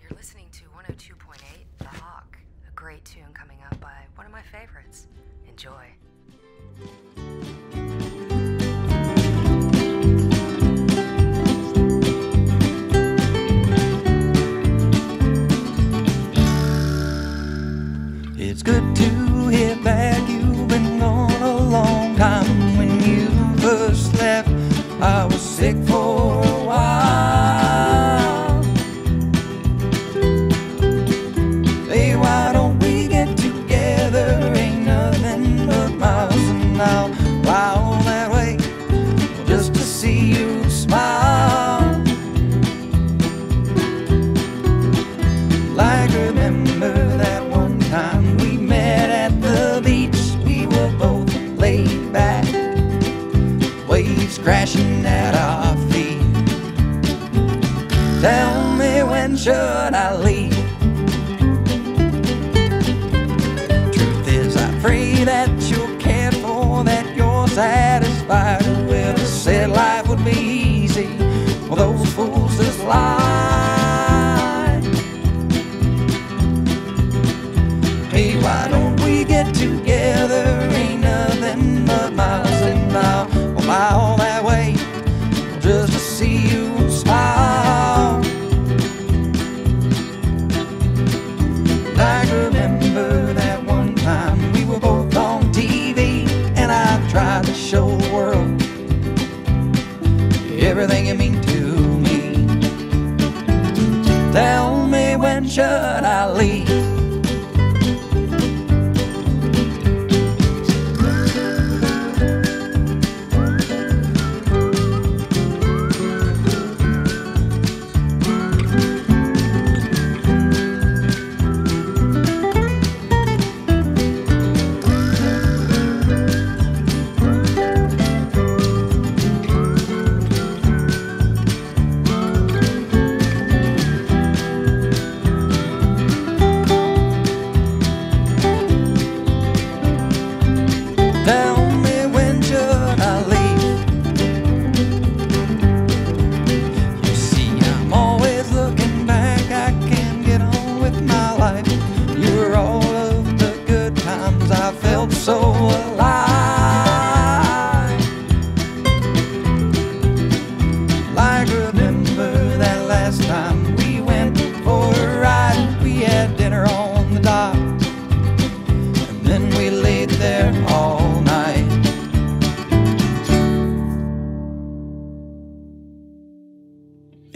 You're listening to 102.8 The Hawk, a great tune coming up by one of my favorites. Enjoy. It's good to hear back. Laid back, waves crashing at our feet. Tell me when should I leave? Truth is, I pray that you're cared for, that you're satisfied. Whoever said life would be easy, well, those fools just lie. Hey, why don't we get together? I remember that one time we were both on TV, and I tried to show the world everything you mean to me. Tell me when should I leave?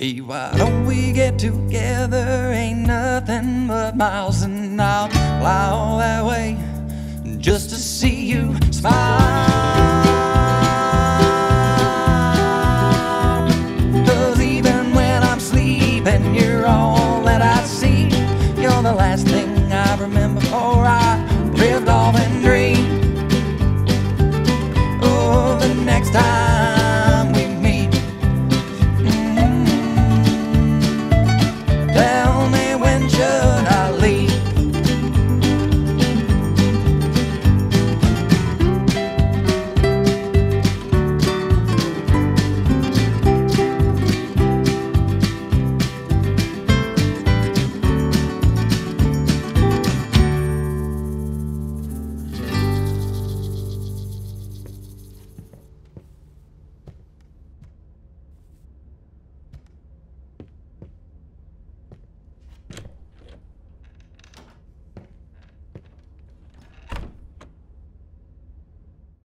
Hey, why don't we get together? Ain't nothing but miles, and I'll fly all that way just to see you smile. Cause even when I'm sleeping, you're all that I see. You're the last thing I remember, alright.